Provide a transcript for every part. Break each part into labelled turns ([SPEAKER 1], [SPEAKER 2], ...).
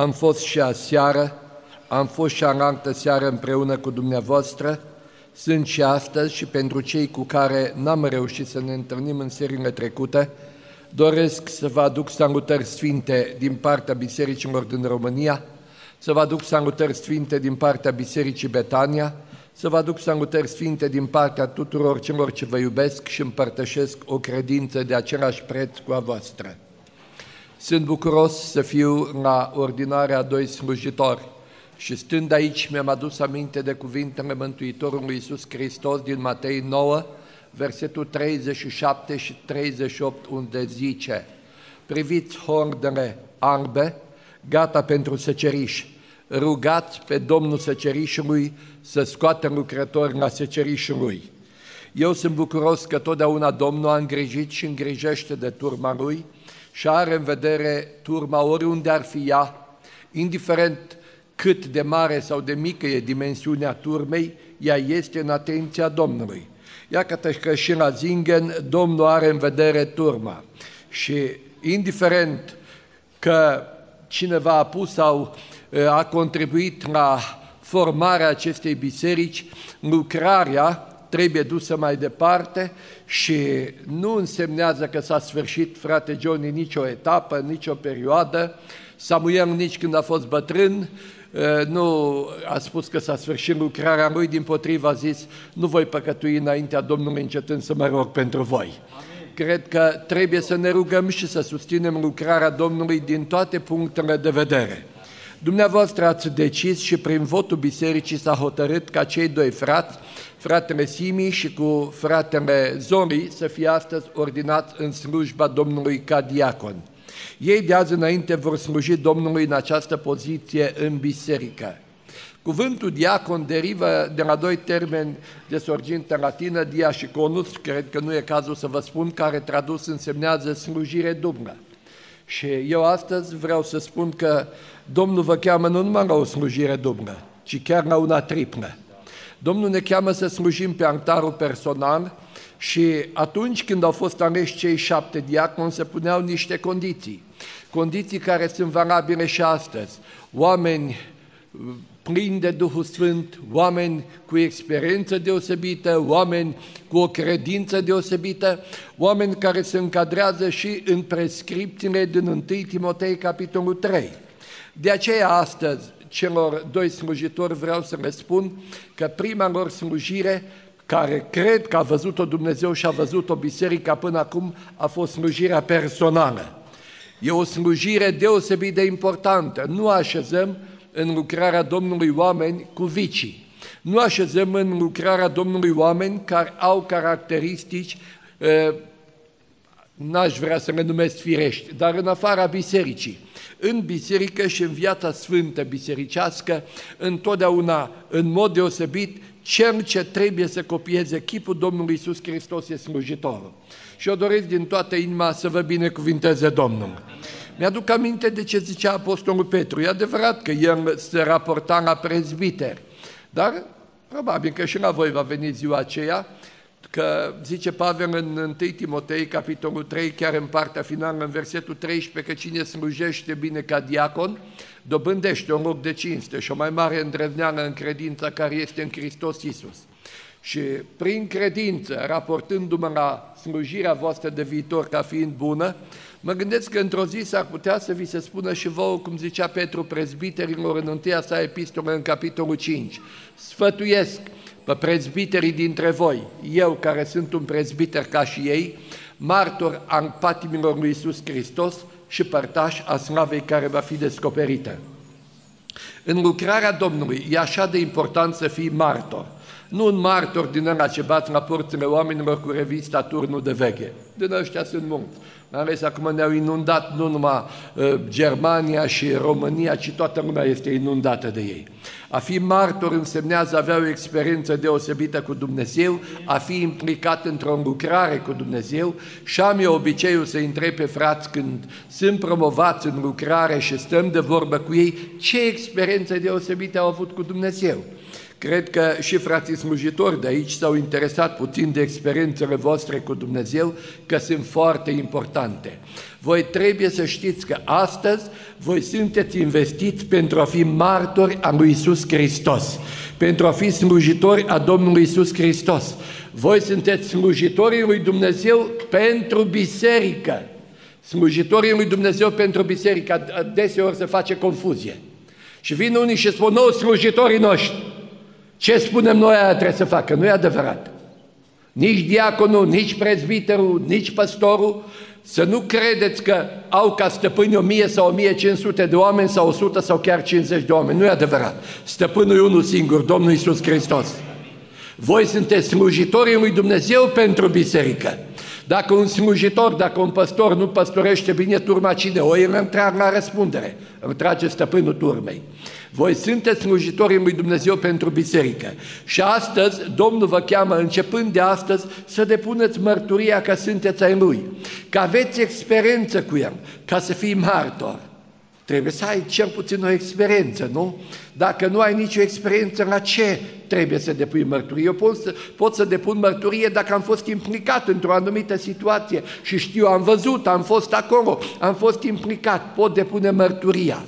[SPEAKER 1] am fost și aseară, am fost și alaltă seară împreună cu dumneavoastră, sunt și astăzi și pentru cei cu care n-am reușit să ne întâlnim în seriile trecute, doresc să vă aduc salutări sfinte din partea bisericilor din România, să vă aduc salutări sfinte din partea Bisericii Betania, să vă aduc salutări sfinte din partea tuturor celor ce vă iubesc și împărtășesc o credință de același preț cu a voastră. Sunt bucuros să fiu la ordinarea a doi slujitori și stând aici mi-am adus aminte de cuvintele Mântuitorului Iisus Hristos din Matei 9, versetul 37 și 38, unde zice Priviți hordele albe, gata pentru seceriș, rugați pe Domnul secerișului să scoată lucrători la secerișul lui. Eu sunt bucuros că totdeauna Domnul a îngrijit și îngrijește de turma lui și are în vedere turma oriunde ar fi ea, indiferent cât de mare sau de mică e dimensiunea turmei, ea este în atenția Domnului. Iată că și la Zingen Domnul are în vedere turma și indiferent că cineva a pus sau a contribuit la formarea acestei biserici, lucrarea trebuie dusă mai departe și nu însemnează că s-a sfârșit, frate Johnny, nicio etapă, nicio perioadă. Samuel nici când a fost bătrân, nu a spus că s-a sfârșit lucrarea lui, din potriva a zis, nu voi păcătui înaintea Domnului încetând să mă rog pentru voi. Amin. Cred că trebuie să ne rugăm și să susținem lucrarea Domnului din toate punctele de vedere. Dumneavoastră ați decis și prin votul bisericii s-a hotărât ca cei doi frați, fratele Simi și cu fratele Zori, să fie astăzi ordinați în slujba Domnului ca diacon. Ei de azi înainte vor sluji Domnului în această poziție în biserică. Cuvântul diacon derivă de la doi termeni de sorgintă latină, dia și conus, cred că nu e cazul să vă spun, care tradus însemnează slujire dublă. Și eu astăzi vreau să spun că Domnul vă cheamă nu numai la o slujire dublă, ci chiar la una triplă. Domnul ne cheamă să slujim pe altarul personal și atunci când au fost aleși cei șapte diaconi se puneau niște condiții. Condiții care sunt valabile și astăzi. Oameni plini de Duhul Sfânt, oameni cu experiență deosebită, oameni cu o credință deosebită, oameni care se încadrează și în prescripțiile din 1 Timotei, capitolul 3. De aceea astăzi celor doi slujitori vreau să le spun că prima lor slujire care cred că a văzut-o Dumnezeu și a văzut-o biserica până acum, a fost slujirea personală. E o slujire deosebit de importantă. Nu așezăm în lucrarea Domnului oameni cu vicii. Nu așezăm în lucrarea Domnului oameni care au caracteristici, n-aș vrea să le numesc firești, dar în afara bisericii. În biserică și în viața sfântă bisericească, întotdeauna, în mod deosebit, cel ce trebuie să copieze chipul Domnului Iisus Hristos e slujitorul. Și eu doresc din toată inima să vă binecuvinteze Domnul. Mi-aduc aminte de ce zicea Apostolul Petru. E adevărat că el se raporta la prezbiteri, dar probabil că și la voi va veni ziua aceea, că zice Pavel în 1 Timotei, capitolul 3, chiar în partea finală, în versetul 13, că cine slujește bine ca diacon, dobândește un loc de cinste și o mai mare îndrăzneală în credința care este în Hristos Iisus. Și prin credință, raportându-mă la slujirea voastră de viitor ca fiind bună, Mă gândesc că într-o zi s-ar putea să vi se spună și vouă, cum zicea Petru prezbiterilor în întâia sa epistolă în capitolul 5. Sfătuiesc pe prezbiterii dintre voi, eu care sunt un prezbiter ca și ei, martor al patimilor lui Iisus Hristos și părtaș a slavei care va fi descoperită. În lucrarea Domnului e așa de important să fii martor. Nu un martor din ăla ce bați la porțile oamenilor cu revista Turnul de Veche. Din ăștia sunt mulți mai ales acum ne-au inundat nu numai uh, Germania și România, ci toată lumea este inundată de ei. A fi martor însemnează a avea o experiență deosebită cu Dumnezeu, a fi implicat într-o lucrare cu Dumnezeu și am eu obiceiul să întreb pe frați când sunt promovați în lucrare și stăm de vorbă cu ei, ce experiență deosebită au avut cu Dumnezeu. Cred că și frații slujitori de aici s-au interesat puțin de experiențele voastre cu Dumnezeu, că sunt foarte importante. Voi trebuie să știți că astăzi voi sunteți investiți pentru a fi martori a lui Isus Hristos, pentru a fi slujitori a Domnului Isus Hristos. Voi sunteți slujitorii lui Dumnezeu pentru biserică. Slujitorii lui Dumnezeu pentru biserică. Deseori se face confuzie. Și vin unii și spun, nu, slujitorii noștri. Ce spunem noi aia trebuie să facă? Nu e adevărat. Nici diaconul, nici prezbiterul, nici păstorul, să nu credeți că au ca stăpâni 1000 sau 1500 de oameni sau 100 sau chiar 50 de oameni. Nu e adevărat. Stăpânul e unul singur, Domnul Isus Hristos. Voi sunteți slujitorii lui Dumnezeu pentru biserică. Dacă un slujitor, dacă un păstor nu păstorește bine turma, cine o îl trag la răspundere? Îl trage stăpânul turmei. Voi sunteți slujitorii lui Dumnezeu pentru biserică. Și astăzi, Domnul vă cheamă, începând de astăzi, să depuneți mărturia că sunteți ai Lui, că aveți experiență cu El, ca să fii martor. Trebuie să ai cel puțin o experiență, nu? Dacă nu ai nicio experiență, la ce trebuie să depui mărturie? Eu pot să, pot să depun mărturie dacă am fost implicat într-o anumită situație și știu, am văzut, am fost acolo, am fost implicat, pot depune mărturia.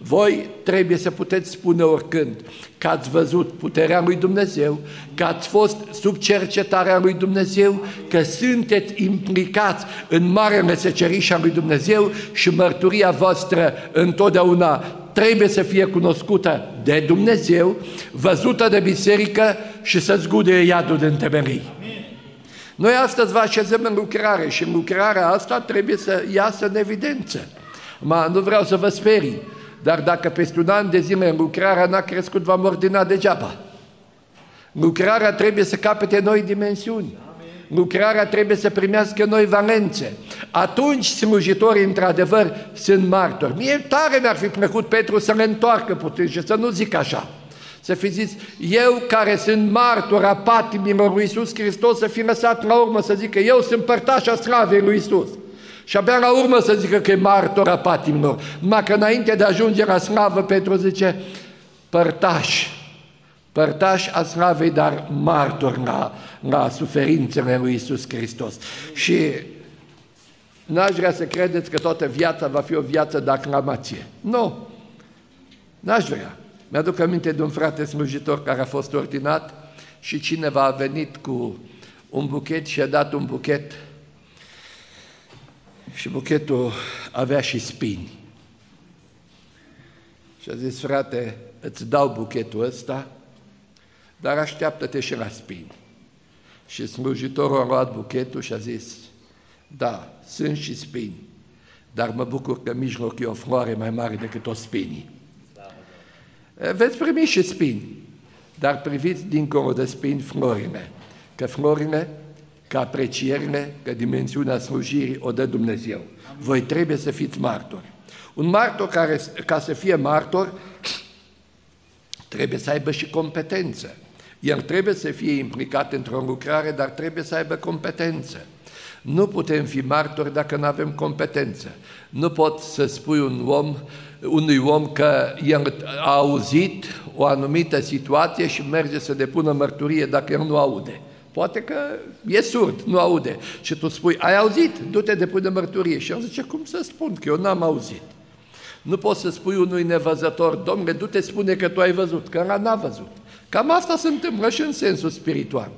[SPEAKER 1] Voi trebuie să puteți spune oricând că ați văzut puterea lui Dumnezeu, că ați fost sub cercetarea lui Dumnezeu, că sunteți implicați în marele seceriș lui Dumnezeu și mărturia voastră întotdeauna trebuie să fie cunoscută de Dumnezeu, văzută de biserică și să zgude iadul de întemerii. Noi astăzi vă așezăm în lucrare și în lucrarea asta trebuie să iasă în evidență. Ma, nu vreau să vă sperii, dar dacă peste un an de zile lucrarea n-a crescut, v-am ordinat degeaba. Lucrarea trebuie să capete noi dimensiuni. Lucrarea trebuie să primească noi valențe. Atunci slujitorii, într-adevăr, sunt martori. Mie tare mi-ar fi plăcut Petru să le întoarcă puțin și să nu zic așa. Să fi zis, eu care sunt martor a patimilor lui Iisus Hristos, să fi lăsat la urmă să zică, eu sunt părtașa slavei lui Iisus. Și abia la urmă să zică că e martor a patimilor. Numai că înainte de a ajunge la slavă, Petru zice, părtaș, părtaș a slavei, dar martor la, la suferințele lui Isus Hristos. Și n-aș vrea să credeți că toată viața va fi o viață de aclamație. Nu, n-aș vrea. Mi-aduc aminte de un frate slujitor care a fost ordinat și cineva a venit cu un buchet și a dat un buchet și buchetul avea și spini. Și a zis, frate, îți dau buchetul ăsta, dar așteaptă-te și la spini. Și slujitorul a luat buchetul și a zis, da, sunt și spini, dar mă bucur că mijloc e o floare mai mare decât o spini. Veți primi și spini, dar priviți dincolo de spini florile, că florile că aprecierile, că dimensiunea slujirii o dă Dumnezeu. Voi trebuie să fiți martori. Un martor care, ca să fie martor, trebuie să aibă și competență. El trebuie să fie implicat într-o lucrare, dar trebuie să aibă competență. Nu putem fi martori dacă nu avem competență. Nu pot să spui un om, unui om că el a auzit o anumită situație și merge să depună mărturie dacă el nu aude. Poate că e surd, nu aude. Și tu spui, ai auzit? Du-te depune mărturie. Și el zice, cum să spun, că eu n-am auzit. Nu poți să spui unui nevăzător, domnule, du-te spune că tu ai văzut, că ăla n-a văzut. Cam asta se întâmplă și în sensul spiritual.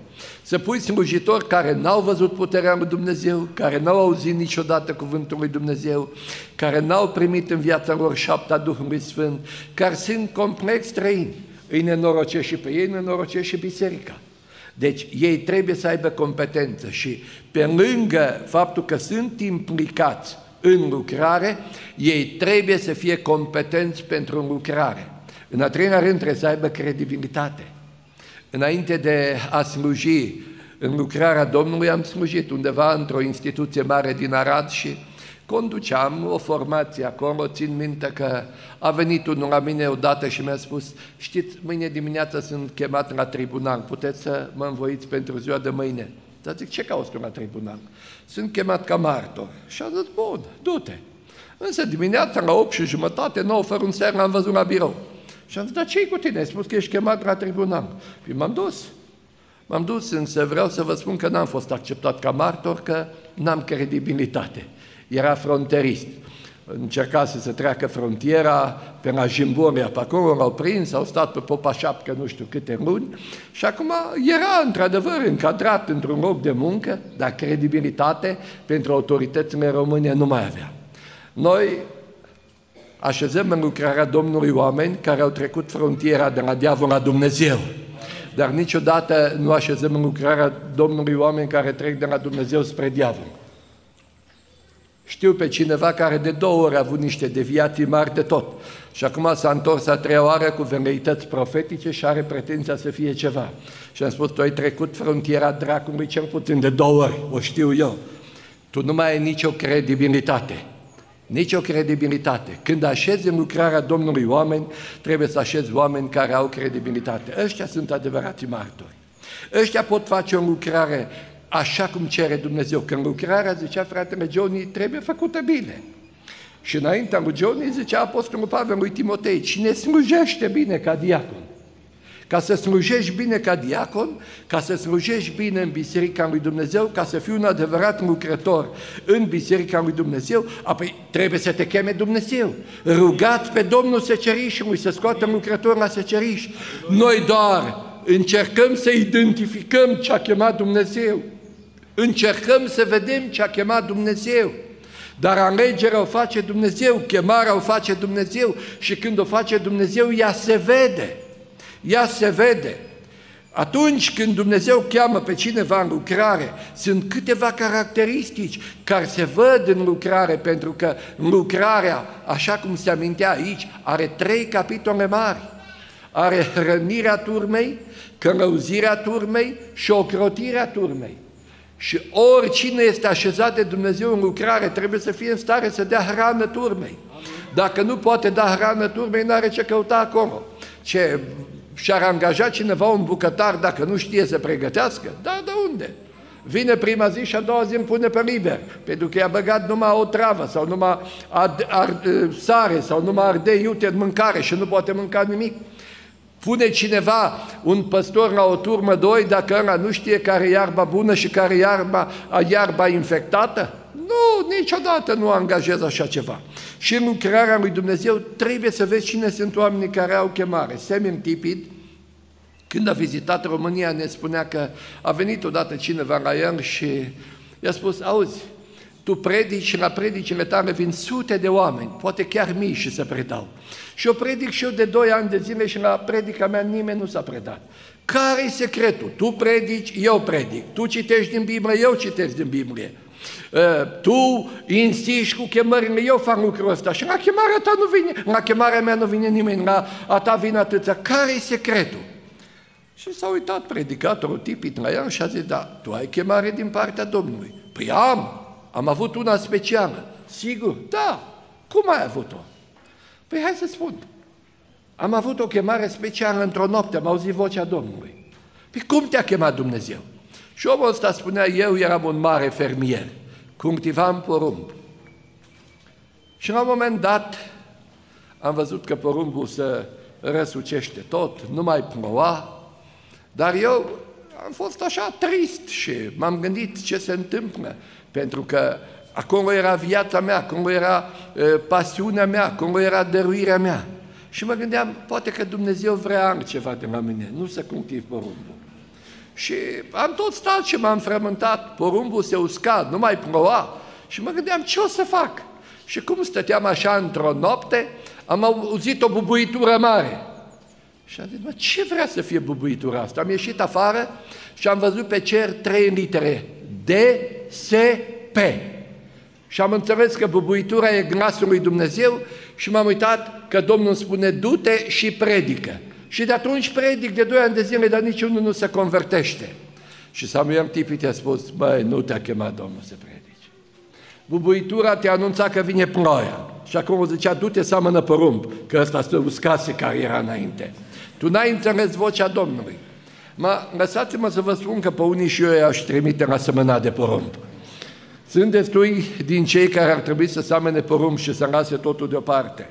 [SPEAKER 1] Să pui slujitori care n-au văzut puterea lui Dumnezeu, care n-au auzit niciodată cuvântul lui Dumnezeu, care n-au primit în viața lor șapta Duhului Sfânt, care sunt complex străini. Îi nenorocește și pe ei, nenorocește și biserica. Deci ei trebuie să aibă competență și pe lângă faptul că sunt implicați în lucrare, ei trebuie să fie competenți pentru lucrare. În a treilea rând trebuie să aibă credibilitate. Înainte de a sluji în lucrarea Domnului, am slujit undeva într-o instituție mare din Arad și conduceam o formație acolo, țin minte că a venit unul la mine odată și mi-a spus, știți, mâine dimineață sunt chemat la tribunal, puteți să mă învoiți pentru ziua de mâine? Dar zic, ce cauți tu la tribunal? Sunt chemat ca martor. Și a zis, bun, du-te. Însă dimineața la 8 și jumătate, 9 fără un seară, l-am văzut la birou. Și am zis, dar ce cu tine? Ai spus că ești chemat la tribunal. Și m-am dus. M-am dus, însă vreau să vă spun că n-am fost acceptat ca martor, că n-am credibilitate. Era fronterist încercase să treacă frontiera pe la Jimboria, pe acolo l-au prins, au stat pe popa șapcă nu știu câte luni și acum era într-adevăr încadrat într-un loc de muncă, dar credibilitate pentru autoritățile române nu mai avea. Noi așezăm în lucrarea Domnului oameni care au trecut frontiera de la diavol la Dumnezeu, dar niciodată nu așezăm în lucrarea Domnului oameni care trec de la Dumnezeu spre diavol. Știu pe cineva care de două ori a avut niște deviații mari de tot și acum s-a întors a treia oară cu veleități profetice și are pretenția să fie ceva. Și am spus, tu ai trecut frontiera dracului cel puțin de două ori, o știu eu. Tu nu mai ai nicio credibilitate. Nicio credibilitate. Când așezi în lucrarea Domnului oameni, trebuie să așezi oameni care au credibilitate. Ăștia sunt adevărați martori. Ăștia pot face o lucrare așa cum cere Dumnezeu. Când lucrarea, zicea fratele Johnny, trebuie făcută bine. Și înaintea lui Johnny zicea Apostolul Pavel lui Timotei, cine slujește bine ca diacon, ca să slujești bine ca diacon, ca să slujești bine în Biserica lui Dumnezeu, ca să fii un adevărat lucrător în Biserica lui Dumnezeu, apoi trebuie să te cheme Dumnezeu. Rugați pe Domnul Secerișului să scoată lucrător la Seceriș. Noi doar încercăm să identificăm ce a chemat Dumnezeu. Încercăm să vedem ce a chemat Dumnezeu. Dar alegerea o face Dumnezeu, chemarea o face Dumnezeu și când o face Dumnezeu, ea se vede. Ea se vede. Atunci când Dumnezeu cheamă pe cineva în lucrare, sunt câteva caracteristici care se văd în lucrare, pentru că lucrarea, așa cum se amintea aici, are trei capitole mari. Are hrănirea turmei, călăuzirea turmei și ocrotirea turmei. Și oricine este așezat de Dumnezeu în lucrare trebuie să fie în stare să dea hrană turmei. Dacă nu poate da hrană turmei, nu are ce căuta acolo. Ce și-ar angaja cineva un bucătar dacă nu știe să pregătească? Da, de unde? Vine prima zi și a doua zi îmi pune pe liber, pentru că i-a băgat numai o travă sau numai ar, ar, sare sau numai ardei iute în mâncare și nu poate mânca nimic. Pune cineva un păstor la o turmă doi dacă ăla nu știe care e iarba bună și care e iarba, iarba infectată? Nu, niciodată nu angajez așa ceva. Și în lucrarea lui Dumnezeu trebuie să vezi cine sunt oamenii care au chemare. Semin Tipid, când a vizitat România, ne spunea că a venit odată cineva la el și i-a spus, auzi, tu predici și la predicile tale vin sute de oameni, poate chiar mii și să predau. Și eu predic și eu de doi ani de zile și la predica mea nimeni nu s-a predat. care e secretul? Tu predici, eu predic. Tu citești din Biblie, eu citesc din Biblie. Uh, tu insiști cu chemările, eu fac lucrul ăsta și la chemarea ta nu vine, la chemarea mea nu vine nimeni, la a ta vine atâția. care e secretul? Și s-a uitat predicatorul tipit la el și a zis, da, tu ai chemare din partea Domnului. Păi am, am avut una specială. Sigur? Da. Cum ai avut-o? Păi hai să spun. Am avut o chemare specială într-o noapte, am auzit vocea Domnului. Păi cum te-a chemat Dumnezeu? Și omul ăsta spunea, eu eram un mare fermier, cultivam porumb. Și la un moment dat am văzut că porumbul se răsucește tot, nu mai ploua, dar eu am fost așa trist și m-am gândit ce se întâmplă, pentru că Acolo era viața mea, acolo era uh, pasiunea mea, acolo era dăruirea mea. Și mă gândeam, poate că Dumnezeu vrea altceva de la mine, nu să cultiv porumbul. Și am tot stat și m-am frământat, porumbul se usca, nu mai ploua. Și mă gândeam, ce o să fac? Și cum stăteam așa într-o noapte, am auzit o bubuitură mare. Și am zis, mă, ce vrea să fie bubuitura asta? Am ieșit afară și am văzut pe cer trei litere. D, S, P. Și am înțeles că bubuitura e glasul lui Dumnezeu și m-am uitat că Domnul spune, du-te și predică. Și de atunci predic de doi ani de zile, dar niciunul nu se convertește. Și Samuel Tipit a spus, băi, nu te-a chemat Domnul să predici. Bubuitura te anunța că vine ploaia. Și acum zicea, du-te seamănă porumb, că ăsta se uscase care era înainte. Tu n-ai înțeles vocea Domnului. Mă, lăsați-mă să vă spun că pe unii și eu aș trimite la semăna de porumb. Sunt destui din cei care ar trebui să seamene porumb și să lase totul deoparte.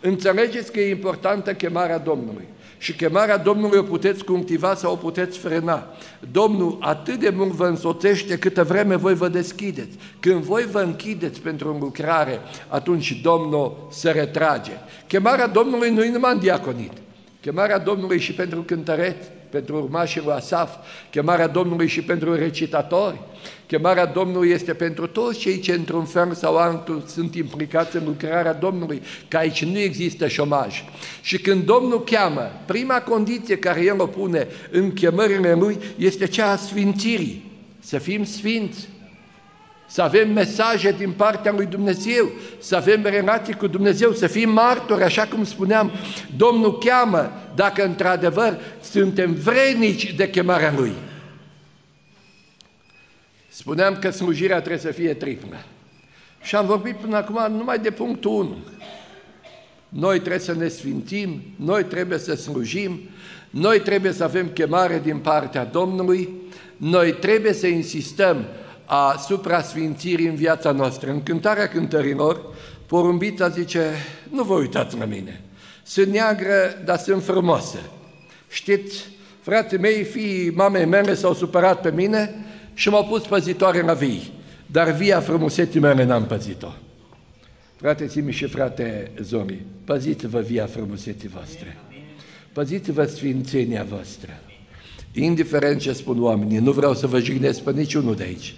[SPEAKER 1] Înțelegeți că e importantă chemarea Domnului. Și chemarea Domnului o puteți cultiva sau o puteți frena. Domnul atât de mult vă însoțește câtă vreme voi vă deschideți. Când voi vă închideți pentru o lucrare, atunci Domnul se retrage. Chemarea Domnului nu e numai în diaconit. Chemarea Domnului și pentru cântăreți, pentru urmașii lui Asaf, chemarea Domnului și pentru recitatori, chemarea Domnului este pentru toți cei ce într-un fel sau altul sunt implicați în lucrarea Domnului, că aici nu există șomaj. Și când Domnul cheamă, prima condiție care El o pune în chemările Lui este cea a sfințirii, să fim sfinți, să avem mesaje din partea lui Dumnezeu, să avem relații cu Dumnezeu, să fim martori, așa cum spuneam, Domnul cheamă dacă într-adevăr suntem vrenici de chemarea Lui. Spuneam că slujirea trebuie să fie triplă. Și am vorbit până acum numai de punctul 1. Noi trebuie să ne sfințim, noi trebuie să slujim, noi trebuie să avem chemare din partea Domnului, noi trebuie să insistăm asupra sfințirii în viața noastră. În cântarea cântărilor, porumbița zice, nu vă uitați la mine, sunt neagră, dar sunt frumoasă. Știți, frații mei, fiii mamei mele s-au supărat pe mine și m-au pus păzitoare la vii, dar via frumuseții mele n-am păzit-o. Frate Simi și frate Zori, păziți-vă via frumuseții voastre, păziți-vă sfințenia voastră, indiferent ce spun oamenii, nu vreau să vă jignesc pe niciunul de aici,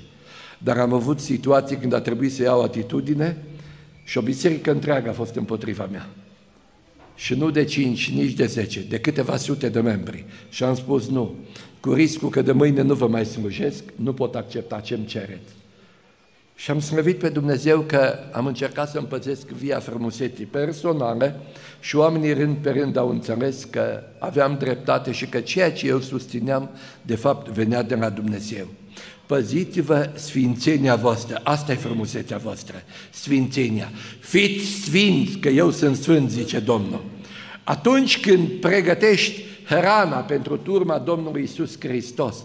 [SPEAKER 1] dar am avut situații când a trebuit să iau atitudine și o biserică întreagă a fost împotriva mea. Și nu de cinci, nici de zece, de câteva sute de membri. Și am spus nu, cu riscul că de mâine nu vă mai slujesc, nu pot accepta ce-mi cereți. Și am slăvit pe Dumnezeu că am încercat să împățesc via frumuseții personale și oamenii rând pe rând au înțeles că aveam dreptate și că ceea ce eu susțineam, de fapt, venea de la Dumnezeu. Păziți-vă sfințenia voastră, asta e frumusețea voastră, sfințenia. Fiți sfinți, că eu sunt sfânt, zice Domnul. Atunci când pregătești hrana pentru turma Domnului Isus Hristos,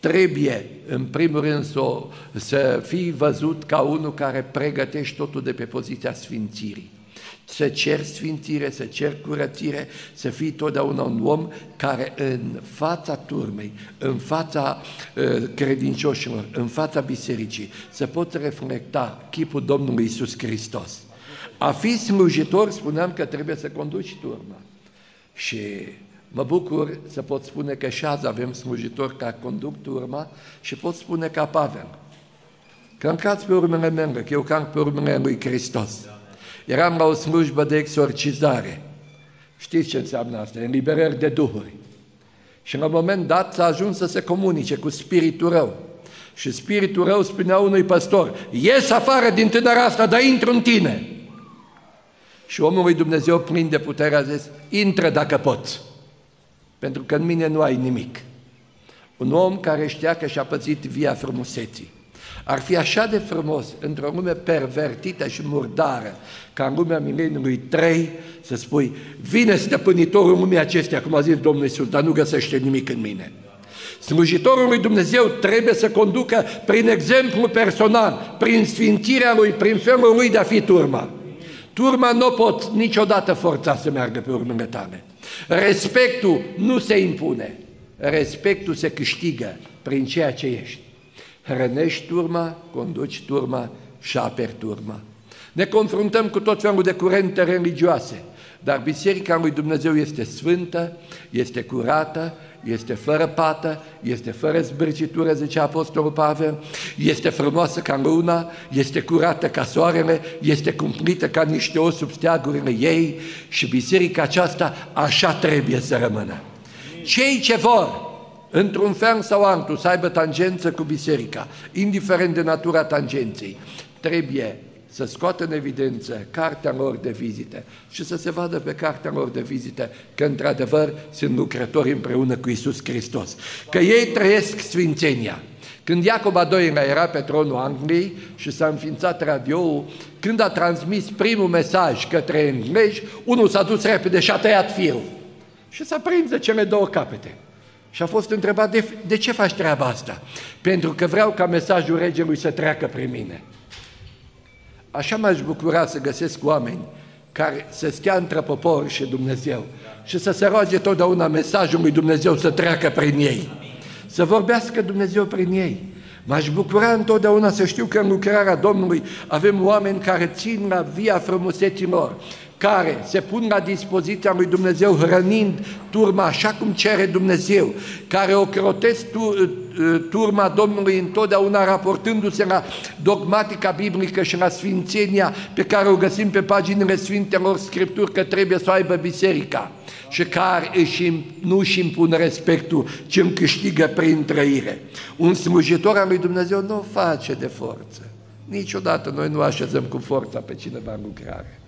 [SPEAKER 1] trebuie, în primul rând, să, să fii văzut ca unul care pregătești totul de pe poziția sfințirii să cer sfințire, să cer curățire, să fii totdeauna un om care în fața turmei, în fața uh, credincioșilor, în fața bisericii, să poți reflecta chipul Domnului Isus Hristos. A fi slujitor, spuneam că trebuie să conduci turma. Și mă bucur să pot spune că și azi avem slujitori care conduc turma și pot spune ca Pavel. Călcați pe urmele mele, că eu calc pe urmele lui Hristos. Eram la o slujbă de exorcizare. Știți ce înseamnă asta? Eliberări de duhuri. Și la un moment dat s-a ajuns să se comunice cu spiritul rău. Și spiritul rău spunea unui păstor, ies afară din tânăra asta, dar intru în tine. Și omul lui Dumnezeu, plin de putere, a zis, intră dacă poți, pentru că în mine nu ai nimic. Un om care știa că și-a pățit via frumuseții. Ar fi așa de frumos, într-o lume pervertită și murdară, ca în lumea mileniului 3, să spui, vine stăpânitorul lumii acestea, cum a zis Domnul Iisus, dar nu găsește nimic în mine. Slujitorul lui Dumnezeu trebuie să conducă prin exemplu personal, prin sfințirea lui, prin felul lui de a fi turma. Turma nu pot niciodată forța să meargă pe urmele tale. Respectul nu se impune, respectul se câștigă prin ceea ce ești hrănești turma, conduci turma și aperi turma. Ne confruntăm cu tot felul de curente religioase, dar Biserica lui Dumnezeu este sfântă, este curată, este fără pată, este fără zbârcitură, zice Apostolul Pavel, este frumoasă ca luna, este curată ca soarele, este cumplită ca niște oși sub steagurile ei și biserica aceasta așa trebuie să rămână. Cei ce vor într-un fel sau altul, să aibă tangență cu biserica, indiferent de natura tangenței, trebuie să scoată în evidență cartea lor de vizite și să se vadă pe cartea lor de vizite că într-adevăr sunt lucrători împreună cu Isus Hristos, că ei trăiesc sfințenia. Când Iacob a doilea era pe tronul Angliei și s-a înființat radioul, când a transmis primul mesaj către englezi, unul s-a dus repede și a tăiat firul. Și s-a prins de cele două capete. Și a fost întrebat, de, de ce faci treaba asta? Pentru că vreau ca mesajul regelui să treacă prin mine. Așa m-aș bucura să găsesc oameni care să stea între popor și Dumnezeu și să se roage totdeauna mesajul lui Dumnezeu să treacă prin ei, să vorbească Dumnezeu prin ei. M-aș bucura întotdeauna să știu că în lucrarea Domnului avem oameni care țin la via frumuseților, care se pun la dispoziția lui Dumnezeu hrănind turma așa cum cere Dumnezeu, care o crotesc turma Domnului întotdeauna raportându-se la dogmatica biblică și la sfințenia pe care o găsim pe paginile Sfintelor Scripturi că trebuie să o aibă biserica și care își, nu își impun respectul, ci îmi câștigă prin trăire. Un slujitor al lui Dumnezeu nu o face de forță. Niciodată noi nu așezăm cu forța pe cineva în lucrare.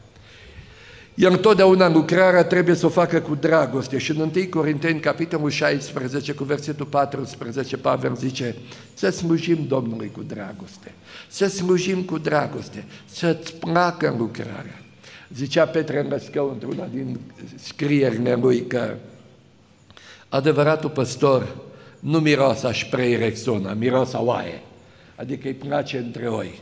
[SPEAKER 1] El întotdeauna lucrarea trebuie să o facă cu dragoste și în 1 Corinteni, capitolul 16, cu versetul 14, Pavel zice să slujim Domnului cu dragoste, să slujim cu dragoste, să-ți placă în lucrarea. Zicea Petre Născău într-una din scrierile lui că adevăratul păstor nu miroasa șprei rexona, miroasa oaie, adică îi place între oi.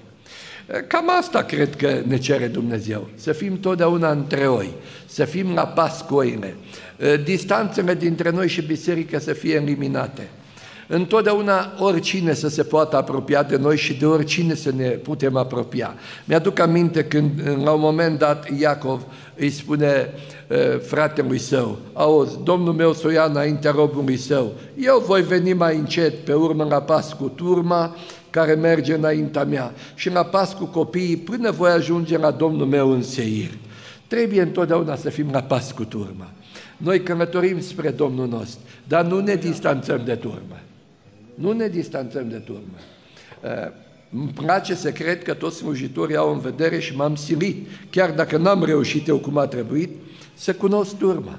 [SPEAKER 1] Cam asta cred că ne cere Dumnezeu, să fim totdeauna între oi, să fim la pas cu oile, distanțele dintre noi și biserică să fie eliminate. Întotdeauna oricine să se poată apropia de noi și de oricine să ne putem apropia. Mi-aduc aminte când la un moment dat Iacov îi spune uh, fratelui său, auzi, domnul meu să o ia înaintea robului său, eu voi veni mai încet pe urmă la pas cu turma care merge înaintea mea și la pas cu copiii până voi ajunge la Domnul meu în Seir. Trebuie întotdeauna să fim la pas cu turma. Noi călătorim spre Domnul nostru, dar nu ne distanțăm de turmă. Nu ne distanțăm de turmă. Uh, îmi place să cred că toți slujitorii au în vedere și m-am silit, chiar dacă n-am reușit eu cum a trebuit, să cunosc turma,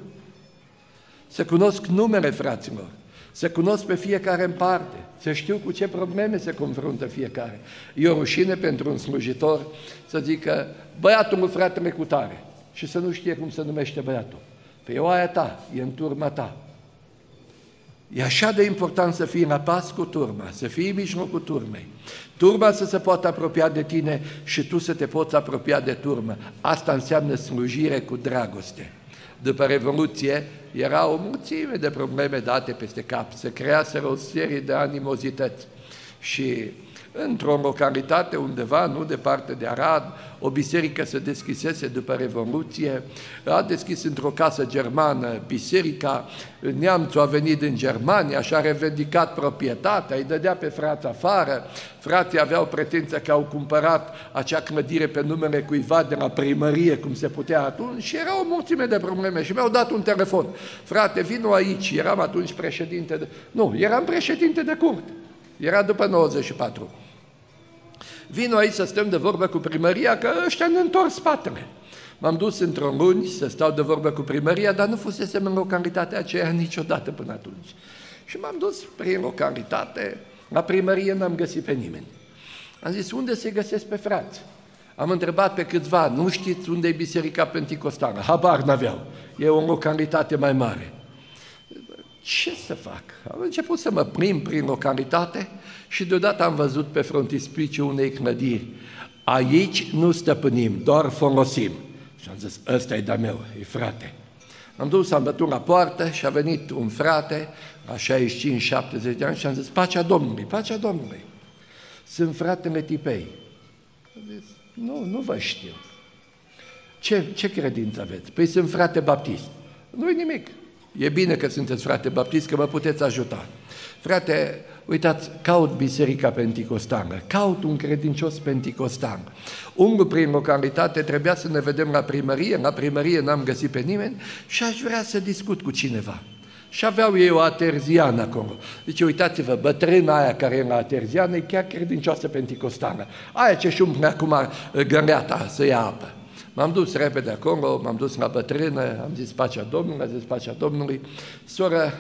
[SPEAKER 1] să cunosc numele fraților, să cunosc pe fiecare în parte, să știu cu ce probleme se confruntă fiecare. E o rușine pentru un slujitor să zică, băiatul meu fratele cu tare, și să nu știe cum se numește băiatul. Păi e oaia ta, e în turma ta. E așa de important să fii la pas cu turma, să fii în mijlocul turmei. Turma să se poată apropia de tine și tu să te poți apropia de turmă. Asta înseamnă slujire cu dragoste. După Revoluție era o mulțime de probleme date peste cap, se creaseră o serie de animozități. Și într-o localitate undeva, nu departe de Arad, o biserică se deschisese după Revoluție, a deschis într-o casă germană biserica, neamțul a venit din Germania și a revendicat proprietatea, îi dădea pe frați afară, frații aveau pretenția că au cumpărat acea clădire pe numele cuiva de la primărie, cum se putea atunci, și era o mulțime de probleme și mi-au dat un telefon. Frate, vino aici, eram atunci președinte de... Nu, eram președinte de curt. Era după 94. Vino aici să stăm de vorbă cu primăria, că ăștia ne întorc spatele. M-am dus într-o luni să stau de vorbă cu primăria, dar nu fusesem în localitatea aceea niciodată până atunci. Și m-am dus prin localitate, la primărie n-am găsit pe nimeni. Am zis, unde se găsesc pe frați? Am întrebat pe câțiva, nu știți unde e Biserica Pentecostală? Habar n-aveau. E o localitate mai mare ce să fac? Am început să mă prim prin localitate și deodată am văzut pe frontispiciul unei clădiri. Aici nu stăpânim, doar folosim. Și am zis, ăsta e de meu, e frate. Am dus, am bătut la poartă și a venit un frate, la 65-70 de ani, și am zis, pacea Domnului, pacea Domnului. Sunt fratele tipei. Am zis, nu, nu vă știu. Ce, ce credință aveți? Păi sunt frate baptist. Nu-i nimic. E bine că sunteți frate baptist, că mă puteți ajuta. Frate, uitați, caut biserica penticostală, caut un credincios penticostal. Ungul prin localitate, trebuia să ne vedem la primărie, la primărie n-am găsit pe nimeni și aș vrea să discut cu cineva. Și aveau ei o aterziană acolo. Zice, uitați-vă, bătrâna aia care e la aterziană e chiar credincioasă penticostală. Aia ce-și umple acum găleata să ia apă. M-am dus repede acolo, m-am dus la bătrână, am zis pacea Domnului, am zis pacea Domnului. Soră,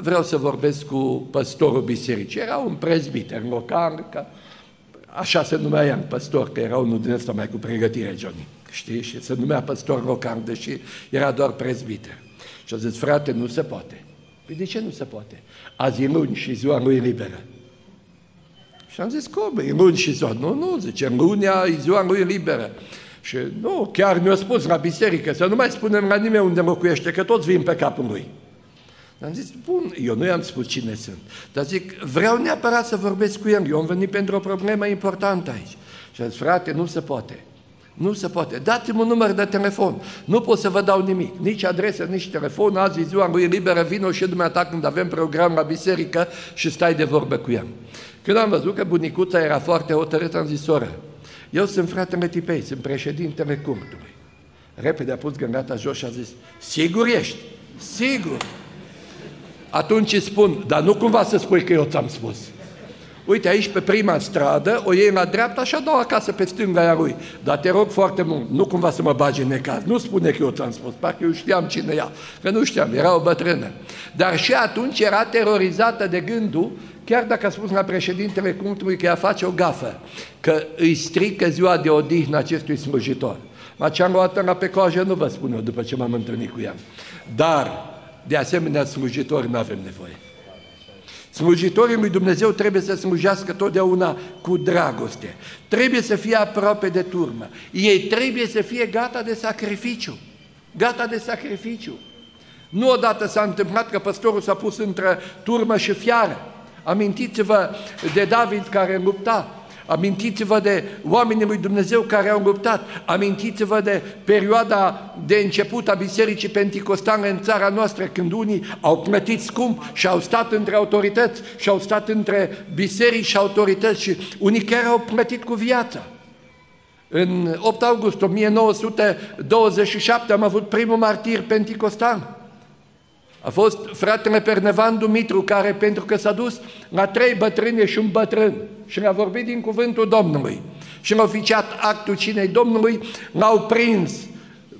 [SPEAKER 1] vreau să vorbesc cu păstorul bisericii. Era un prezbiter local, ca, așa se numea ea, păstor, că era unul din ăsta mai cu pregătire, Johnny. Știi? Și se numea păstor local, deși era doar prezbiter. Și a zis, frate, nu se poate. Păi de ce nu se poate? Azi e luni și ziua lui liberă. Și am zis, cum? E luni și ziua. Nu, nu, zice, lunia e ziua lui liberă. Și nu, chiar mi-a spus la biserică să nu mai spunem la nimeni unde locuiește, că toți vin pe capul lui. Am zis, bun, eu nu i-am spus cine sunt, dar zic, vreau neapărat să vorbesc cu el, eu am venit pentru o problemă importantă aici. Și am zis, frate, nu se poate. Nu se poate. Dați-mi un număr de telefon. Nu pot să vă dau nimic. Nici adresă, nici telefon. Azi e ziua lui liberă, vino și dumneata când avem program la biserică și stai de vorbă cu el. Când am văzut că bunicuța era foarte hotărâtă, am zis, soră, eu sunt fratele Tipei, sunt președintele curtului. Repede a pus gândata jos și a zis, sigur ești? Sigur. Atunci îi spun, dar nu cumva să spui că eu ți-am spus. Uite aici pe prima stradă, o iei la dreapta și a doua casă pe stânga a lui. Dar te rog foarte mult, nu cumva să mă bagi în necaz. Nu spune că eu ți-am spus, parcă eu știam cine ea. Că nu știam, era o bătrână. Dar și atunci era terorizată de gândul, chiar dacă a spus la președintele cultului că ea face o gafă, că îi strică ziua de odihnă acestui slujitor. Ma ce-am luat la pe coajă nu vă spun eu după ce m-am întâlnit cu ea. Dar, de asemenea, slujitori nu avem nevoie. Slujitorii lui Dumnezeu trebuie să slujească totdeauna cu dragoste. Trebuie să fie aproape de turmă. Ei trebuie să fie gata de sacrificiu. Gata de sacrificiu. Nu odată s-a întâmplat că păstorul s-a pus între turmă și fiară. Amintiți-vă de David care lupta Amintiți-vă de oamenii lui Dumnezeu care au luptat. Amintiți-vă de perioada de început a Bisericii Penticostale în țara noastră, când unii au plătit scump și au stat între autorități și au stat între biserici și autorități și unii chiar au plătit cu viața. În 8 august 1927 am avut primul martir penticostal. A fost fratele Pernevan Dumitru care, pentru că s-a dus la trei bătrâni și un bătrân. Și le-a vorbit din cuvântul Domnului. Și l-a oficiat actul cinei Domnului, l-au prins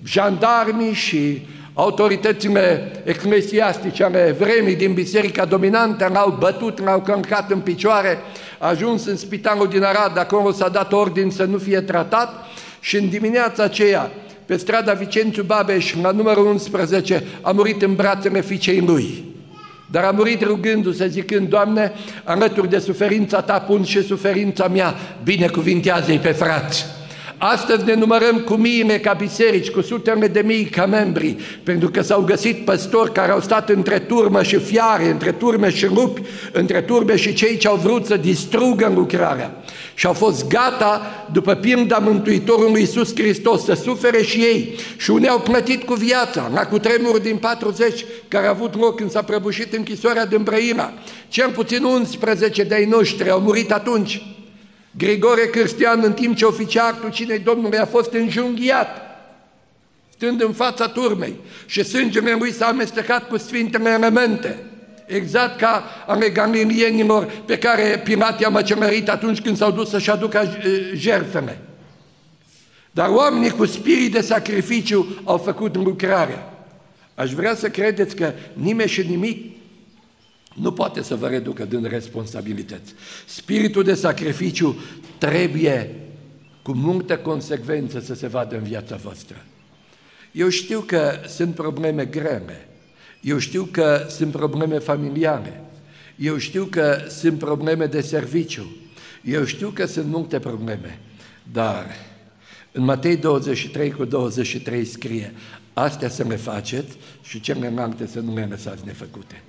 [SPEAKER 1] jandarmii și autoritățile eclesiastice ale vremii din biserica dominantă, l-au bătut, l-au călcat în picioare, a ajuns în spitalul din Arad, acolo s-a dat ordin să nu fie tratat și în dimineața aceea pe strada Vicențiu Babeș, la numărul 11, a murit în brațele fiicei lui. Dar a murit rugându-se, zicând, Doamne, alături de suferința Ta pun și suferința mea, binecuvintează-i pe frați. Astăzi ne numărăm cu miile ca biserici, cu sutele de mii ca membri, pentru că s-au găsit păstori care au stat între turmă și fiare, între turme și lupi, între turme și cei ce au vrut să distrugă lucrarea. Și au fost gata, după pilda Mântuitorului Iisus Hristos, să sufere și ei. Și unii au plătit cu viața, la cutremurul din 40, care a avut loc când s-a prăbușit închisoarea din Brăila. Cel puțin 11 de-ai noștri au murit atunci. Grigore Cristian, în timp ce oficia actul cinei Domnului, a fost înjunghiat, stând în fața turmei și sângele lui s-a amestecat cu sfintele elemente, exact ca ale galilienilor pe care Pilat i-a măcelărit atunci când s-au dus să-și aducă jertfele. Dar oamenii cu spirit de sacrificiu au făcut lucrarea. Aș vrea să credeți că nimeni și nimic nu poate să vă reducă din responsabilități. Spiritul de sacrificiu trebuie cu multă consecvență să se vadă în viața voastră. Eu știu că sunt probleme grele, eu știu că sunt probleme familiale, eu știu că sunt probleme de serviciu, eu știu că sunt multe probleme, dar în Matei 23 cu 23 scrie, astea să le faceți și celelalte să nu le lăsați nefăcute.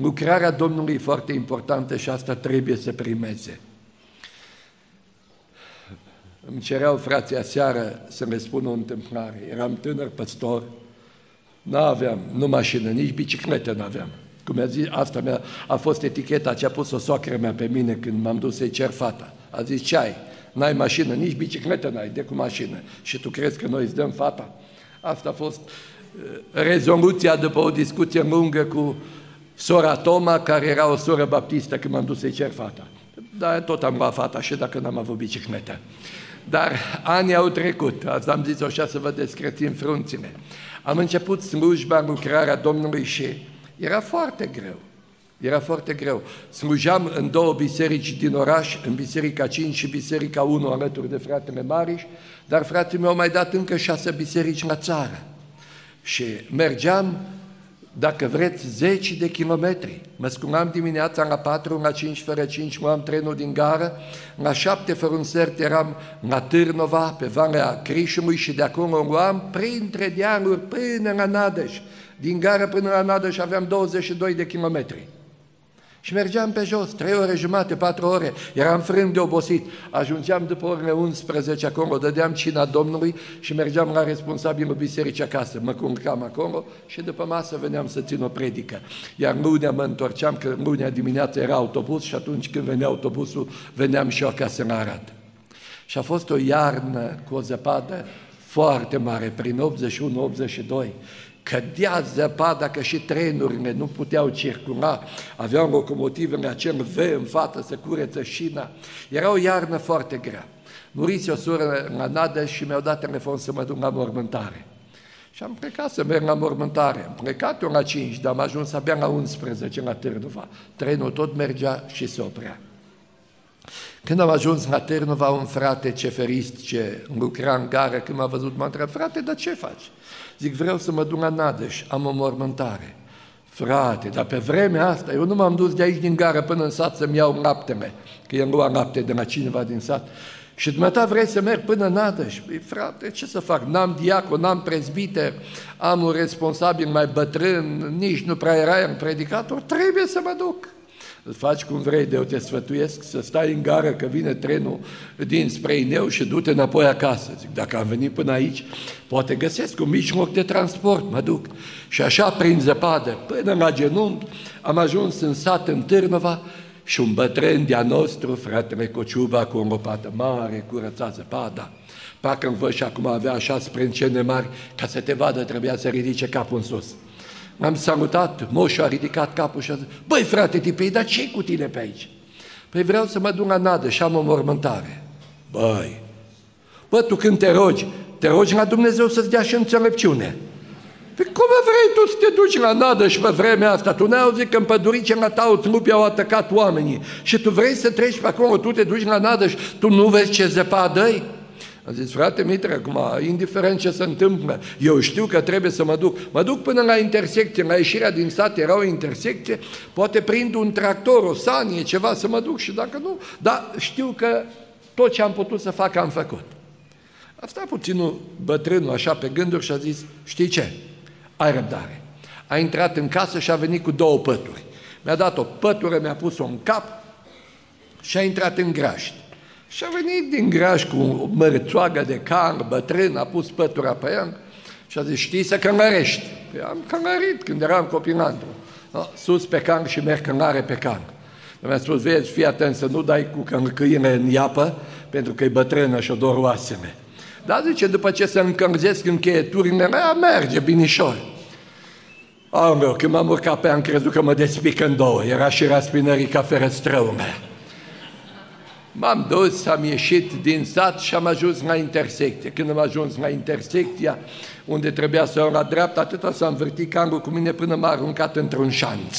[SPEAKER 1] Lucrarea Domnului e foarte importantă și asta trebuie să primeze. Îmi cereau frații aseară să le spun o întâmplare. Eram tânăr păstor, nu aveam nu mașină, nici bicicletă nu aveam. Cum a zis, asta mea, a fost eticheta ce a pus-o soacră mea pe mine când m-am dus să-i cer fata. A zis, ce ai? N-ai mașină, nici bicicletă n-ai, de cu mașină. Și tu crezi că noi îți dăm fata? Asta a fost uh, rezoluția după o discuție lungă cu sora Toma, care era o soră baptistă când m-am dus să-i cer fata. Dar tot am luat fata și dacă n-am avut bicicletă. Dar anii au trecut, asta am zis așa să vă descrețim frunțile. Am început slujba, lucrarea Domnului și era foarte greu. Era foarte greu. Slujam în două biserici din oraș, în Biserica 5 și Biserica 1 alături de fratele Mariș, dar frații mi-au mai dat încă șase biserici la țară. Și mergeam dacă vreți, zeci de kilometri. Mă sculam dimineața la 4, la 5 fără 5, luam trenul din gară, la 7 fără un sert eram la Târnova, pe Valea Crișului și de acolo luam printre dealuri până la Nadăș. Din gară până la Nadăș aveam 22 de kilometri. Și mergeam pe jos, trei ore jumate, patru ore, eram frânt de obosit. Ajungeam după orele 11 acolo, dădeam cina Domnului și mergeam la responsabilul bisericii acasă. Mă culcam acolo și după masă veneam să țin o predică. Iar lunea mă întorceam, că lunea dimineața era autobuz și atunci când venea autobuzul, veneam și eu acasă în Arad. Și a fost o iarnă cu o zăpadă foarte mare, prin 81-82 cădea zăpada că și trenurile nu puteau circula, aveau locomotive în acel V în față să cureță șina. Era o iarnă foarte grea. Murise o soră la nadă și mi-au dat telefon să mă duc la mormântare. Și am plecat să merg la mormântare. Am plecat eu la 5, dar am ajuns abia la 11 la Târnova. Trenul tot mergea și se oprea. Când am ajuns la Târnova, un frate ceferist ce lucra în gară, când m-a văzut, m-a întrebat, frate, dar ce faci? Zic, vreau să mă duc la Nadeș, am o mormântare. Frate, dar pe vremea asta, eu nu m-am dus de aici din gară până în sat să-mi iau laptele, că i-am luat lapte de la cineva din sat. Și dumneata vrei să merg până în Nadăș? Păi, frate, ce să fac? N-am diacon, n-am prezbiter, am un responsabil mai bătrân, nici nu prea era un predicator, trebuie să mă duc îți faci cum vrei, de eu te sfătuiesc să stai în gară că vine trenul din spre Ineu și du-te înapoi acasă. Zic, dacă am venit până aici, poate găsesc un mijloc de transport, mă duc. Și așa, prin zăpadă, până la genunchi, am ajuns în sat în Târnova și un bătrân de-a nostru, fratele Cociuba, cu o lopată mare, curăța zăpada. Parcă îmi văd și acum avea așa sprâncene mari, ca să te vadă trebuia să ridice capul în sus. M-am salutat, moșul a ridicat capul și a zis, băi frate Tipei, dar ce cu tine pe aici? Păi vreau să mă duc la nadă și am o mormântare. Băi, bă, tu când te rogi, te rogi la Dumnezeu să-ți dea și înțelepciune. Păi cum vrei tu să te duci la nadă și pe vremea asta? Tu n-ai auzit că în pădurice la tau lupii au atacat oamenii și tu vrei să treci pe acolo, tu te duci la nadă și tu nu vezi ce zăpadă -i? Am zis, frate Mitre, acum, indiferent ce se întâmplă, eu știu că trebuie să mă duc. Mă duc până la intersecție, la ieșirea din sat era o intersecție, poate prind un tractor, o sanie, ceva să mă duc și dacă nu, dar știu că tot ce am putut să fac am făcut. A stat puținul bătrânul așa pe gânduri și a zis, știi ce, ai răbdare. A intrat în casă și a venit cu două pături. Mi-a dat o pătură, mi-a pus-o în cap și a intrat în graști. Și a venit din graș cu o mărțoagă de can, bătrân, a pus pătura pe ea și a zis, știi să călărești? Păi am călărit când eram copilantru. No, sus pe can și merg călare pe can. Mi-a spus, vezi, fii atent să nu dai cu călcâine în iapă, pentru că e bătrână și o dor oasele. Dar zice, după ce se încălzesc încheieturile mea, merge binișor. meu, când m-am urcat pe am crezut că mă despic în două. Era și raspinării ca ferăstrăul meu. M-am dus, am ieșit din sat și am ajuns la intersecție. Când am ajuns la intersecția, unde trebuia să iau la dreapta, atâta s-a învârtit cangul cu mine până m-a aruncat într-un șanț.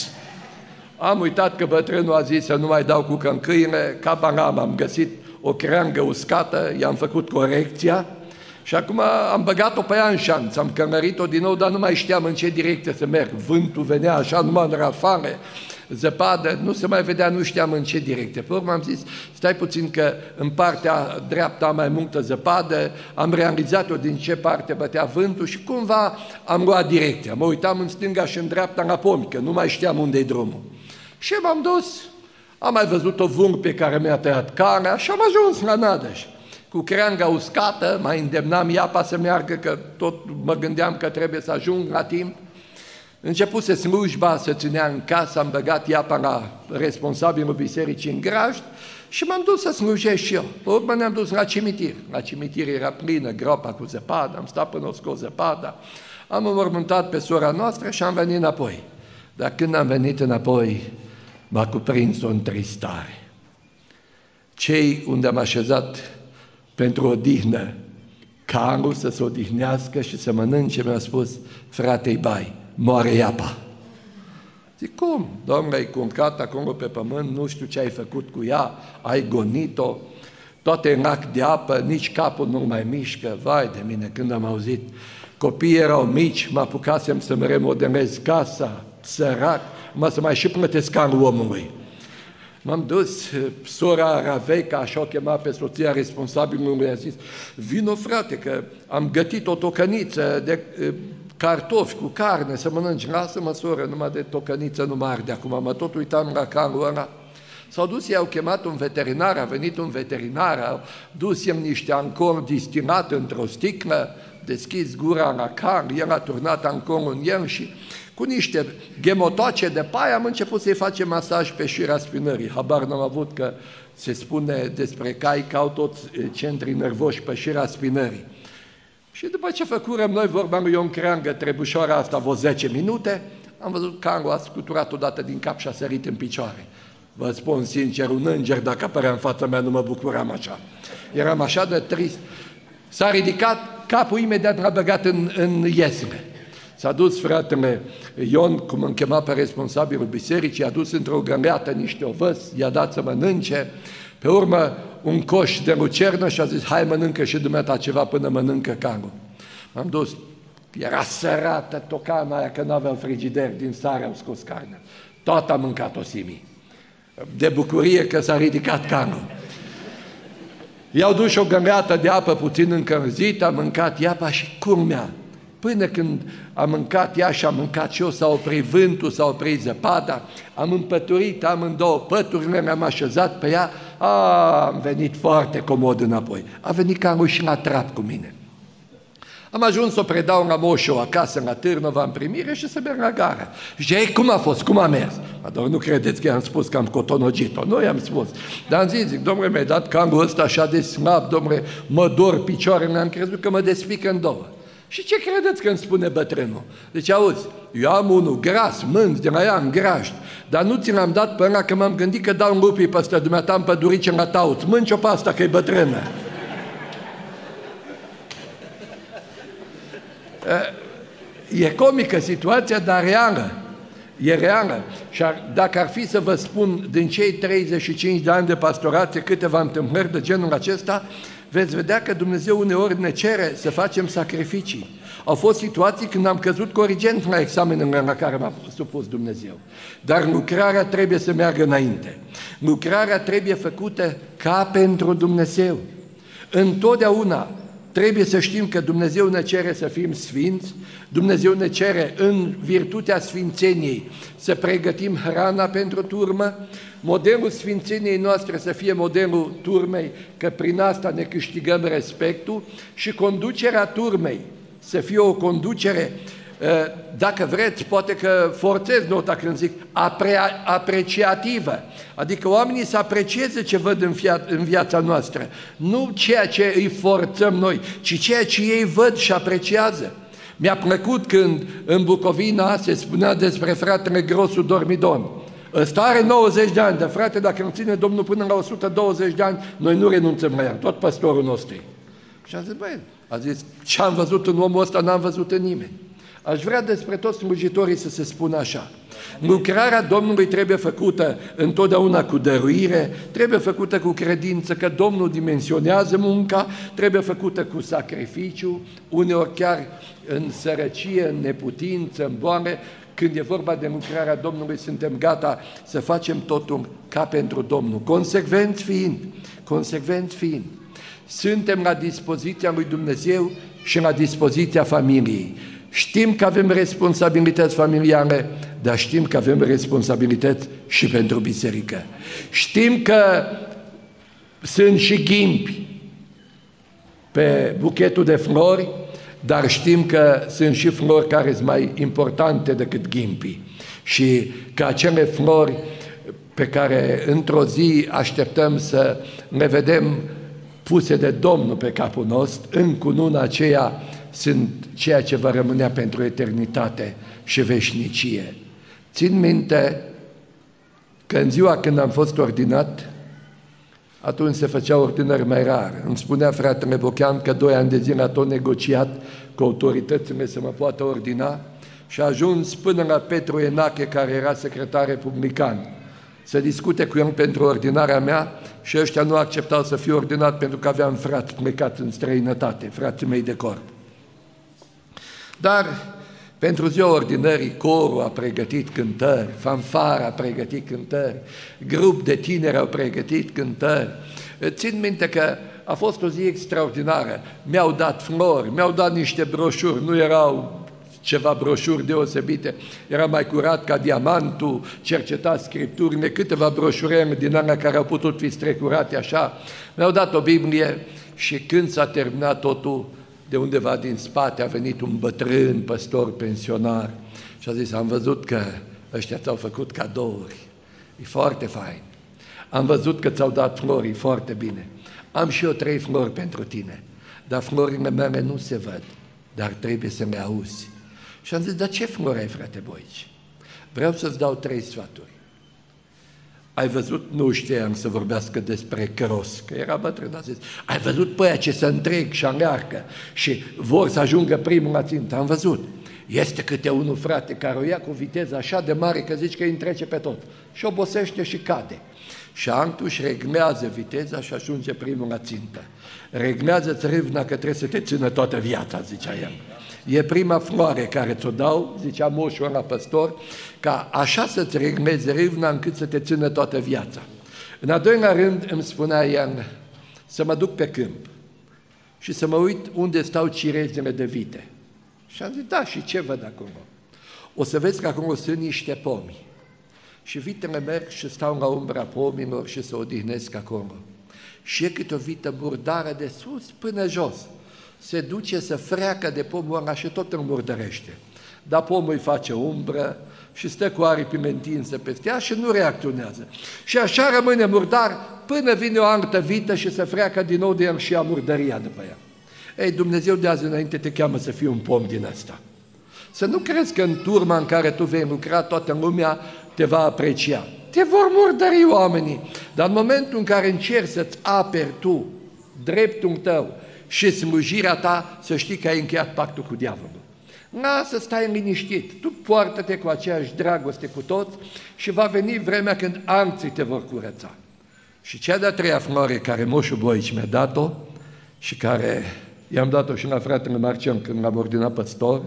[SPEAKER 1] Am uitat că bătrânul a zis să nu mai dau cu căncâine, ca banam am găsit o creangă uscată, i-am făcut corecția și acum am băgat-o pe ea în șanț, am cămărit-o din nou, dar nu mai știam în ce direcție să merg. Vântul venea așa numai în rafale, zăpadă, nu se mai vedea, nu știam în ce direcție. Pe urmă am zis, stai puțin că în partea dreaptă am mai multă zăpadă, am realizat-o din ce parte bătea vântul și cumva am luat direcția. Mă uitam în stânga și în dreapta la pomică, nu mai știam unde e drumul. Și m-am dus, am mai văzut o vung pe care mi-a tăiat carnea și am ajuns la Nădăș. Cu creanga uscată, mai îndemnam iapa să meargă, că tot mă gândeam că trebuie să ajung la timp. Începuse slujba să ținea în casă, am băgat iapa la responsabilul bisericii în grajd și m-am dus să slujesc și eu. Pe urmă ne-am dus la cimitir. La cimitir era plină groapa cu zăpadă, am stat până o scos zăpada, am înmormântat pe sora noastră și am venit înapoi. Dar când am venit înapoi, m-a cuprins o întristare. Cei unde am așezat pentru o dihnă, carul să se odihnească și să mănânce, mi-a spus, frate bai, moare iapa. Zic, cum? Domnule, ai culcat acolo pe pământ, nu știu ce ai făcut cu ea, ai gonit-o, toate în ac de apă, nici capul nu mai mișcă, vai de mine, când am auzit copiii erau mici, mă apucasem să-mi remodelez casa, sărac, mă să mai și plătesc anul omului. M-am dus, sora Raveca, așa o chema pe soția responsabilului, mi-a zis, vino frate, că am gătit o tocăniță de cartofi cu carne să mănânci, lasă-mă soră, numai de tocăniță nu mă arde acum, mă tot uitam la carul ăla. S-au dus, i-au chemat un veterinar, a venit un veterinar, au dus i niște ancor distinat într-o sticlă, deschis gura la car, el a turnat ancorul în el și cu niște gemotoace de paie am început să-i facem masaj pe șira spinării. Habar n-am avut că se spune despre cai că au toți eh, centrii nervoși pe șira spinării. Și după ce făcurăm noi vorba lui Ion Creangă, trebușoara asta vreo 10 minute, am văzut că a scuturat odată din cap și a sărit în picioare. Vă spun sincer, un înger, dacă apărea în fața mea, nu mă bucuram așa. Eram așa de trist. S-a ridicat, capul imediat l-a băgat în, în iesme. S-a dus fratele Ion, cum îmi chema pe responsabilul bisericii, a dus într-o găleată niște ovăs, i-a dat să mănânce, pe urmă un coș de lucernă și a zis, hai mănâncă și dumneata ceva până mănâncă carul. M-am dus, era sărată tocana aia că nu aveau frigider, din sare au scos carne. Tot a mâncat-o Simi. De bucurie că s-a ridicat carul. I-au dus o găleată de apă puțin încălzită, a mâncat iapa și curmea. Până când am mâncat ea și am mâncat și eu, s-a oprit vântul, s-a oprit zăpada, am împăturit amândouă păturile, mi-am așezat pe ea, a, am venit foarte comod înapoi. A venit ca și la trap cu mine. Am ajuns să o predau la moșu acasă, la Târnova, în primire și să merg la gara. Și ei, cum a fost? Cum a mers? Doar nu credeți că i-am spus că am cotonogit-o. Nu i-am spus. Dar am zis, zic, domnule, mi-ai dat cangul ăsta așa de slab, domnule, mă dor picioarele, am crezut că mă despică în două. Și ce credeți că îmi spune bătrânul? Deci, auzi, eu am unul gras, mânt, de la ea am graști, dar nu ți l-am dat pe ăla că m-am gândit că dau un lupii peste dumneata în pădurice la taut. Mânci-o pe asta că e bătrână. E comică situația, dar reală. E reală. Și ar, dacă ar fi să vă spun din cei 35 de ani de pastorație câteva întâmplări de genul acesta, veți vedea că Dumnezeu uneori ne cere să facem sacrificii. Au fost situații când am căzut corigent la examenele la care m-a supus Dumnezeu. Dar lucrarea trebuie să meargă înainte. Lucrarea trebuie făcută ca pentru Dumnezeu. Întotdeauna trebuie să știm că Dumnezeu ne cere să fim sfinți, Dumnezeu ne cere în virtutea sfințeniei să pregătim hrana pentru turmă, modelul sfințeniei noastre să fie modelul turmei, că prin asta ne câștigăm respectul și conducerea turmei să fie o conducere ă, dacă vreți, poate că forțez nota când zic apre, apreciativă, adică oamenii să aprecieze ce văd în, fia, în viața noastră, nu ceea ce îi forțăm noi, ci ceea ce ei văd și apreciază. Mi-a plăcut când în Bucovina se spunea despre fratele Grosu Dormidon. Ăsta are 90 de ani, dar frate, dacă îl ține Domnul până la 120 de ani, noi nu renunțăm la el, tot pastorul nostru. Și a zis, băi, a zis, ce am văzut în omul ăsta, n-am văzut în nimeni. Aș vrea despre toți slujitorii să se spună așa. Lucrarea Domnului trebuie făcută întotdeauna cu dăruire, trebuie făcută cu credință că Domnul dimensionează munca, trebuie făcută cu sacrificiu, uneori chiar în sărăcie, în neputință, în boare, când e vorba de lucrarea Domnului, suntem gata să facem totul ca pentru Domnul. Consecvent fiind, consecvent fiind, suntem la dispoziția lui Dumnezeu și la dispoziția familiei. Știm că avem responsabilități familiale, dar știm că avem responsabilități și pentru biserică. Știm că sunt și ghimpi pe buchetul de flori, dar știm că sunt și flori care sunt mai importante decât ghimpii și că acele flori pe care într-o zi așteptăm să le vedem puse de Domnul pe capul nostru, în cununa aceea sunt ceea ce va rămânea pentru eternitate și veșnicie. Țin minte că în ziua când am fost ordinat, atunci se făcea ordinări mai rar. Îmi spunea fratele Bochean că doi ani de zile a tot negociat cu autoritățile să mă poată ordina și a ajuns până la Petru Enache, care era secretar republican, să discute cu el pentru ordinarea mea și ăștia nu acceptau să fiu ordinat pentru că aveam frat plecat în străinătate, frații mei de corp. Dar pentru ziua ordinării, corul a pregătit cântări, fanfara a pregătit cântări, grup de tineri au pregătit cântări. Țin minte că a fost o zi extraordinară. Mi-au dat flori, mi-au dat niște broșuri, nu erau ceva broșuri deosebite, era mai curat ca diamantul, cerceta scripturile, câteva broșuri din alea care au putut fi strecurate așa. Mi-au dat o Biblie și când s-a terminat totul, de undeva din spate a venit un bătrân păstor pensionar și a zis, am văzut că ăștia ți-au făcut cadouri, e foarte fain. Am văzut că ți-au dat flori, e foarte bine. Am și eu trei flori pentru tine, dar florile mele nu se văd, dar trebuie să le auzi. Și am zis, dar ce flori ai, frate Boici? Vreau să-ți dau trei sfaturi. Ai văzut, nu știam să vorbească despre cros, că era bătrân, a zis, ai văzut pe aia ce se întreg și aleargă și vor să ajungă primul la țintă, am văzut. Este câte unul frate care o ia cu viteză așa de mare că zici că îi întrece pe tot și obosește și cade. Și Antuș își reglează viteza și ajunge primul la țintă. Reglează-ți râvna că trebuie să te țină toată viața, zicea el. E prima floare care ți-o dau, zicea moșul la păstor, ca așa să-ți reglezi râvna încât să te țină toată viața. În a doilea rând îmi spunea el să mă duc pe câmp și să mă uit unde stau cirezele de vite. Și am zis, da, și ce văd acolo? O să vezi că acolo sunt niște pomi. Și vitele merg și stau la umbra pomilor și se odihnesc acolo. Și e câte o vită burdară de sus până jos se duce să freacă de pomul ăla și tot înmurdărește. Dar pomul îi face umbră și stă cu aripile întinse peste ea și nu reacționează. Și așa rămâne murdar până vine o altă vită și se freacă din nou de el și ia murdăria după ea. Ei, Dumnezeu de azi înainte te cheamă să fii un pom din asta. Să nu crezi că în turma în care tu vei lucra, toată lumea te va aprecia. Te vor murdări oamenii, dar în momentul în care încerci să-ți aperi tu dreptul tău, și slujirea ta să știi că ai încheiat pactul cu diavolul. să stai liniștit, tu poartă-te cu aceeași dragoste cu toți și va veni vremea când alții te vor curăța. Și cea de-a treia floare care moșul Boici mi-a dat-o și care i-am dat-o și la fratele Marcian când l-am ordinat păstor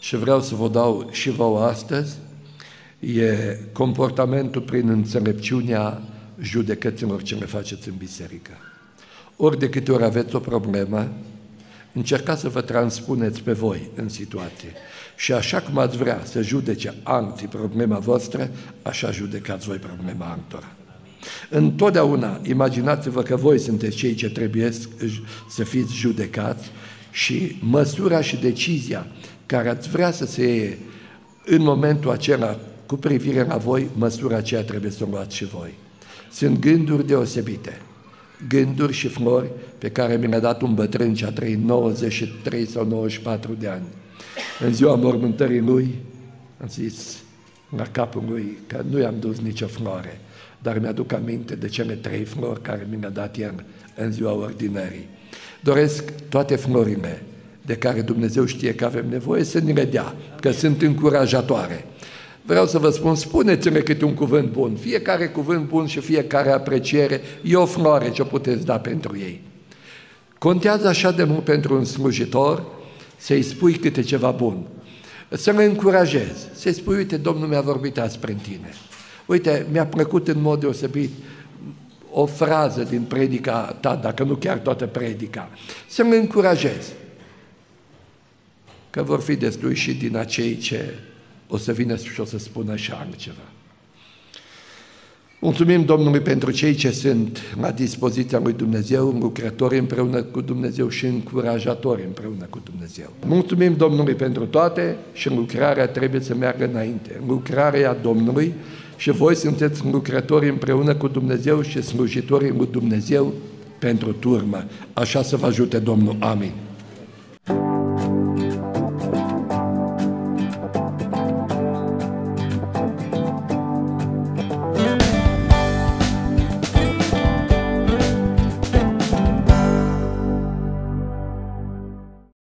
[SPEAKER 1] și vreau să vă dau și vouă astăzi, e comportamentul prin înțelepciunea judecăților ce le faceți în biserică. Ori de câte ori aveți o problemă, încercați să vă transpuneți pe voi în situație. Și așa cum ați vrea să judece alții problema voastră, așa judecați voi problema altora. Întotdeauna imaginați-vă că voi sunteți cei ce trebuie să fiți judecați și măsura și decizia care ați vrea să se iei în momentul acela cu privire la voi, măsura aceea trebuie să o luați și voi. Sunt gânduri deosebite gânduri și flori pe care mi le-a dat un bătrân ce a trăit 93 sau 94 de ani. În ziua mormântării lui, am zis la capul lui că nu i-am dus nicio floare, dar mi-aduc aminte de cele trei flori care mi le-a dat el în ziua ordinării. Doresc toate florile de care Dumnezeu știe că avem nevoie să ni le dea, că sunt încurajatoare. Vreau să vă spun, spuneți-mi câte un cuvânt bun. Fiecare cuvânt bun și fiecare apreciere e o floare ce o puteți da pentru ei. Contează așa de mult pentru un slujitor să-i spui câte ceva bun. Să-l încurajezi, să-i spui, uite, Domnul mi-a vorbit azi prin tine. Uite, mi-a plăcut în mod deosebit o frază din predica ta, dacă nu chiar toată predica. Să-l încurajezi. Că vor fi destui și din acei ce o să vină și o să spună și altceva. Mulțumim Domnului pentru cei ce sunt la dispoziția lui Dumnezeu, lucrători împreună cu Dumnezeu și încurajatori împreună cu Dumnezeu. Mulțumim Domnului pentru toate și lucrarea trebuie să meargă înainte. Lucrarea Domnului și voi sunteți lucrători împreună cu Dumnezeu și slujitori lui Dumnezeu pentru turmă. Așa să vă ajute Domnul. Amin.